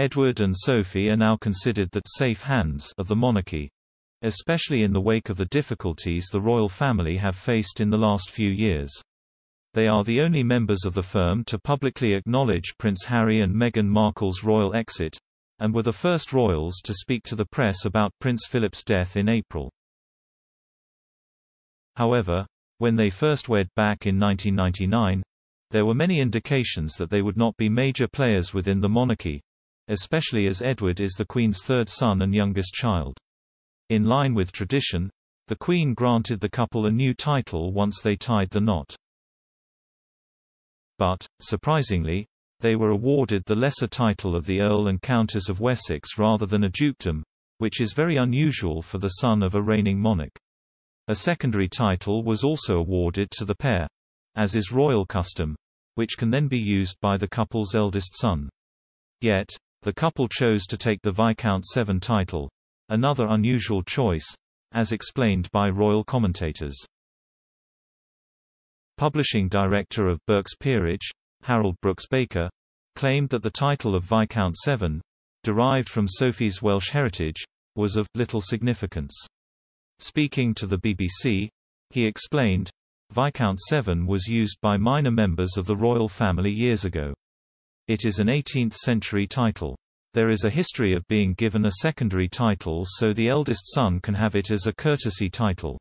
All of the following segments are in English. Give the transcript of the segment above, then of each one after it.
Edward and Sophie are now considered the safe hands of the monarchy, especially in the wake of the difficulties the royal family have faced in the last few years. They are the only members of the firm to publicly acknowledge Prince Harry and Meghan Markle's royal exit, and were the first royals to speak to the press about Prince Philip's death in April. However, when they first wed back in 1999, there were many indications that they would not be major players within the monarchy, especially as Edward is the Queen's third son and youngest child. In line with tradition, the Queen granted the couple a new title once they tied the knot but, surprisingly, they were awarded the lesser title of the Earl and Countess of Wessex rather than a dukedom, which is very unusual for the son of a reigning monarch. A secondary title was also awarded to the pair, as is royal custom, which can then be used by the couple's eldest son. Yet, the couple chose to take the Viscount Severn title, another unusual choice, as explained by royal commentators. Publishing director of Burke's Peerage, Harold Brooks Baker, claimed that the title of Viscount Severn, derived from Sophie's Welsh heritage, was of little significance. Speaking to the BBC, he explained, Viscount Severn was used by minor members of the royal family years ago. It is an 18th-century title. There is a history of being given a secondary title so the eldest son can have it as a courtesy title.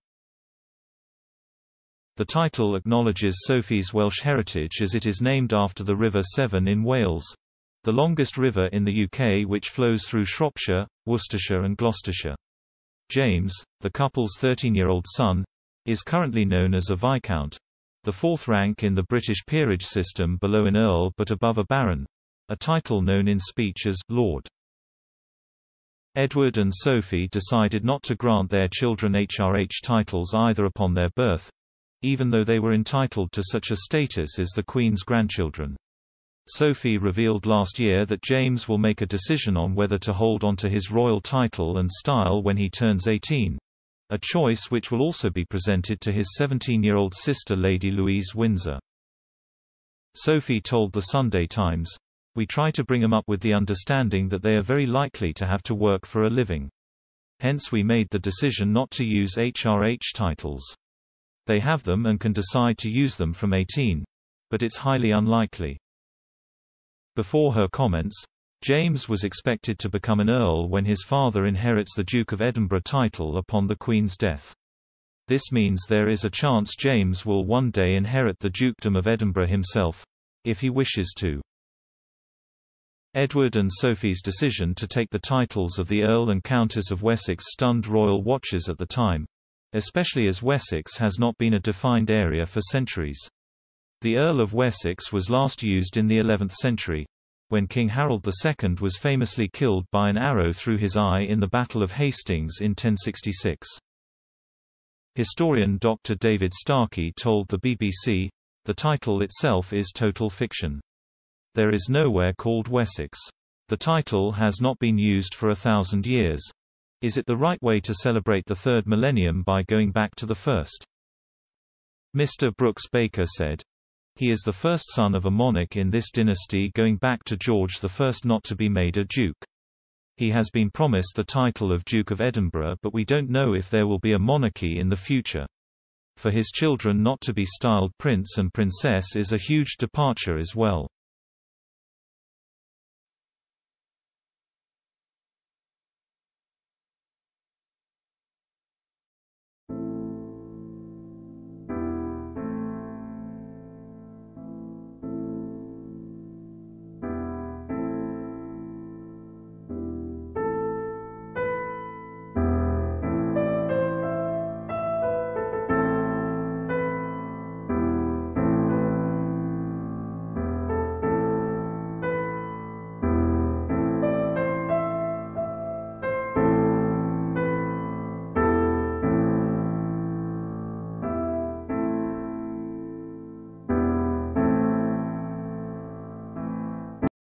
The title acknowledges Sophie's Welsh heritage as it is named after the River Severn in Wales, the longest river in the UK which flows through Shropshire, Worcestershire and Gloucestershire. James, the couple's 13-year-old son, is currently known as a Viscount, the fourth rank in the British peerage system below an Earl but above a Baron, a title known in speech as Lord. Edward and Sophie decided not to grant their children HRH titles either upon their birth, even though they were entitled to such a status as the Queen's grandchildren. Sophie revealed last year that James will make a decision on whether to hold onto his royal title and style when he turns 18, a choice which will also be presented to his 17-year-old sister Lady Louise Windsor. Sophie told the Sunday Times, We try to bring them up with the understanding that they are very likely to have to work for a living. Hence we made the decision not to use HRH titles. They have them and can decide to use them from 18. But it's highly unlikely. Before her comments, James was expected to become an earl when his father inherits the Duke of Edinburgh title upon the Queen's death. This means there is a chance James will one day inherit the Dukedom of Edinburgh himself, if he wishes to. Edward and Sophie's decision to take the titles of the Earl and Countess of Wessex stunned royal watchers at the time, especially as Wessex has not been a defined area for centuries. The Earl of Wessex was last used in the 11th century, when King Harold II was famously killed by an arrow through his eye in the Battle of Hastings in 1066. Historian Dr. David Starkey told the BBC, the title itself is total fiction. There is nowhere called Wessex. The title has not been used for a thousand years, is it the right way to celebrate the third millennium by going back to the first? Mr. Brooks Baker said. He is the first son of a monarch in this dynasty going back to George I not to be made a duke. He has been promised the title of Duke of Edinburgh but we don't know if there will be a monarchy in the future. For his children not to be styled prince and princess is a huge departure as well.